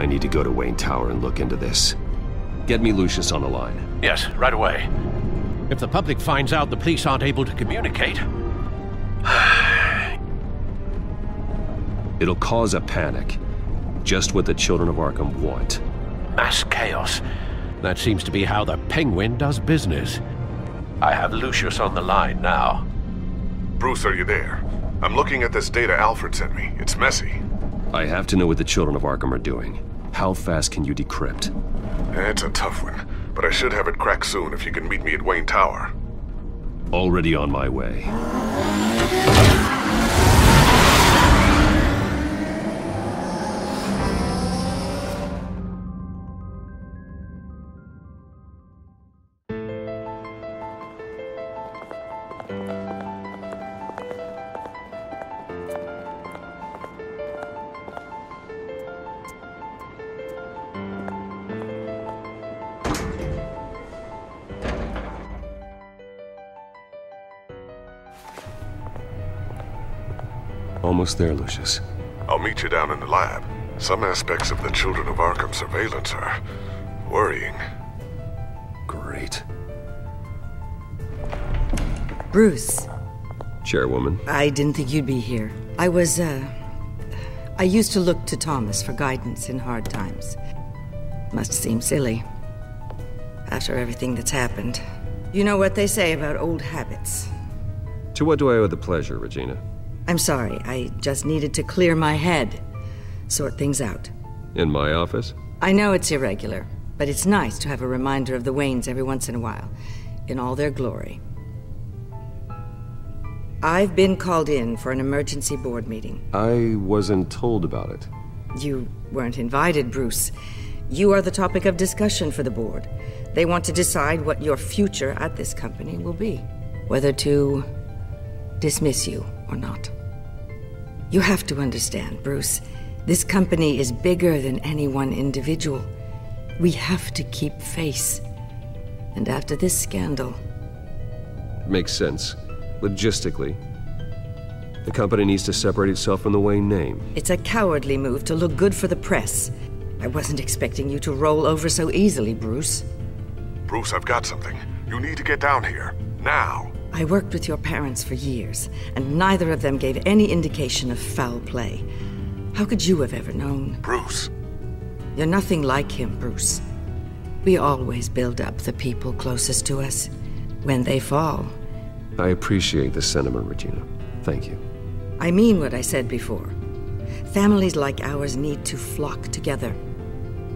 I need to go to Wayne Tower and look into this. Get me Lucius on the line. Yes, right away. If the public finds out the police aren't able to communicate... It'll cause a panic. Just what the Children of Arkham want. Mass chaos. That seems to be how the Penguin does business. I have Lucius on the line now. Bruce, are you there? I'm looking at this data Alfred sent me. It's messy. I have to know what the Children of Arkham are doing. How fast can you decrypt? It's a tough one, but I should have it cracked soon if you can meet me at Wayne Tower. Already on my way. Almost there, Lucius. I'll meet you down in the lab. Some aspects of the Children of Arkham surveillance are worrying. Great. Bruce, Chairwoman. I didn't think you'd be here. I was, uh. I used to look to Thomas for guidance in hard times. Must seem silly. After everything that's happened. You know what they say about old habits. To what do I owe the pleasure, Regina? I'm sorry, I just needed to clear my head, sort things out. In my office? I know it's irregular, but it's nice to have a reminder of the Waynes every once in a while, in all their glory. I've been called in for an emergency board meeting. I wasn't told about it. You weren't invited, Bruce. You are the topic of discussion for the board. They want to decide what your future at this company will be. Whether to dismiss you or not. You have to understand, Bruce. This company is bigger than any one individual. We have to keep face. And after this scandal, It Makes sense. Logistically. The company needs to separate itself from the Wayne name. it's a cowardly move to look good for the press. I wasn't expecting you to roll over so easily, Bruce. Bruce, I've got something. You need to get down here. Now. I worked with your parents for years, and neither of them gave any indication of foul play. How could you have ever known? Bruce. You're nothing like him, Bruce. We always build up the people closest to us. When they fall, I appreciate the sentiment, Regina. Thank you. I mean what I said before. Families like ours need to flock together.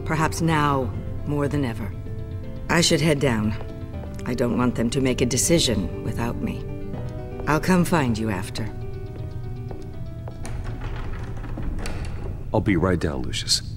Perhaps now more than ever. I should head down. I don't want them to make a decision without me. I'll come find you after. I'll be right down, Lucius.